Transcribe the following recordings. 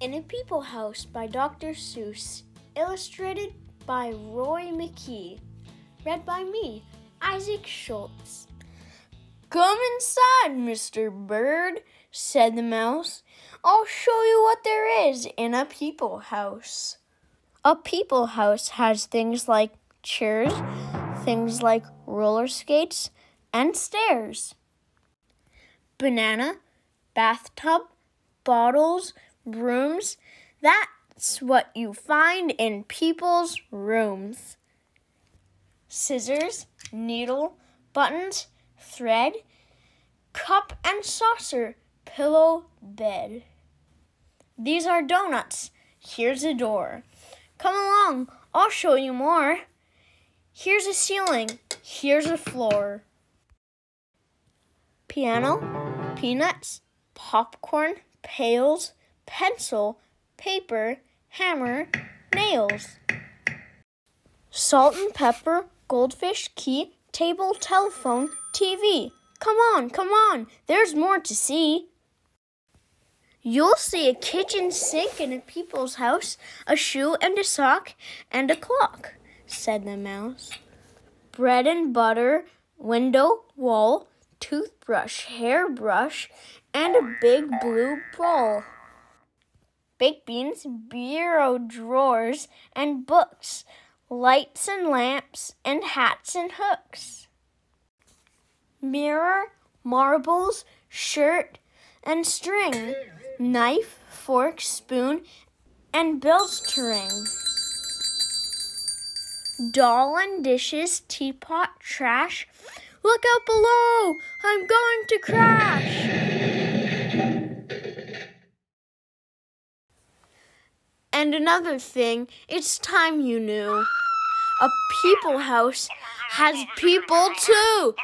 In a People House by Dr. Seuss, illustrated by Roy McKie, read by me, Isaac Schulz. Come inside, Mr. Bird, said the mouse. I'll show you what there is in a people house. A people house has things like chairs, things like roller skates, and stairs. Banana, bathtub, bottles, brooms. That's what you find in people's rooms. Scissors, needle, buttons, thread, cup and saucer, pillow, bed. These are donuts. Here's a door. Come along, I'll show you more. Here's a ceiling. Here's a floor. Piano, peanuts, popcorn, pails, pencil, paper, hammer, nails. Salt and pepper, goldfish, key, table, telephone, TV. Come on, come on, there's more to see. You'll see a kitchen sink in a people's house, a shoe and a sock, and a clock, said the mouse. Bread and butter, window, wall, toothbrush, hairbrush, and a big blue bowl. Baked beans, bureau drawers, and books, lights and lamps, and hats and hooks. Mirror, marbles, shirt, and string, knife, fork, spoon, and bells to ring. Doll and dishes, teapot, trash. Look out below! I'm going to crash! And another thing, it's time you knew. A people house has people too.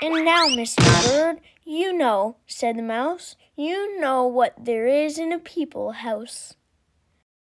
And now, Mr. Bird, you know, said the mouse, you know what there is in a people house.